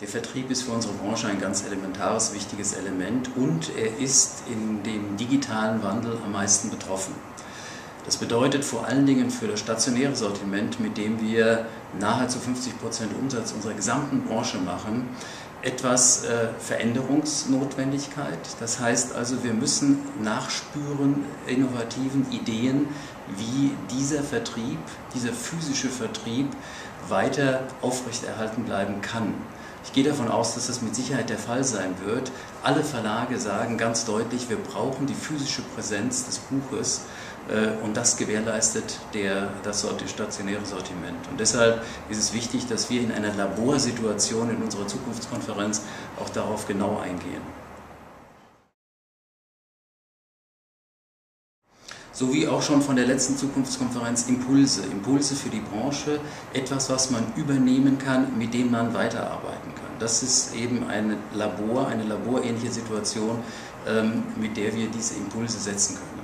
Der Vertrieb ist für unsere Branche ein ganz elementares, wichtiges Element und er ist in dem digitalen Wandel am meisten betroffen. Das bedeutet vor allen Dingen für das stationäre Sortiment, mit dem wir nahezu 50 Prozent Umsatz unserer gesamten Branche machen, etwas äh, Veränderungsnotwendigkeit. Das heißt also, wir müssen nachspüren innovativen Ideen, wie dieser Vertrieb, dieser physische Vertrieb weiter aufrechterhalten bleiben kann. Ich gehe davon aus, dass das mit Sicherheit der Fall sein wird. Alle Verlage sagen ganz deutlich, wir brauchen die physische Präsenz des Buches äh, und das gewährleistet der, das stationäre Sortiment. Und deshalb ist es wichtig, dass wir in einer Laborsituation in unserer Zukunftskonferenz auch darauf genau eingehen. Sowie auch schon von der letzten Zukunftskonferenz Impulse. Impulse für die Branche, etwas, was man übernehmen kann, mit dem man weiterarbeiten kann. Das ist eben ein Labor, eine laborähnliche Situation, ähm, mit der wir diese Impulse setzen können.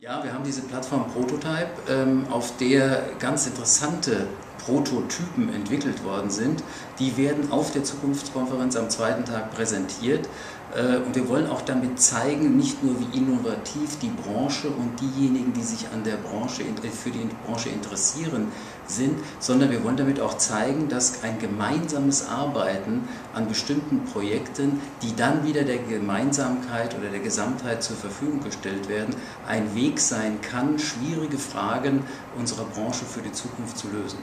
Ja, wir haben diese Plattform Prototype, ähm, auf der ganz interessante Prototypen entwickelt worden sind. Die werden auf der Zukunftskonferenz am zweiten Tag präsentiert. Äh, und wir wollen auch damit zeigen, nicht nur wie innovativ die Branche und diejenigen, die sich an der Branche, für die Branche interessieren, sind, sondern wir wollen damit auch zeigen, dass ein gemeinsames Arbeiten an bestimmten Projekten, die dann wieder der Gemeinsamkeit oder der Gesamtheit zur Verfügung gestellt werden, ein Weg sein kann, schwierige Fragen unserer Branche für die Zukunft zu lösen.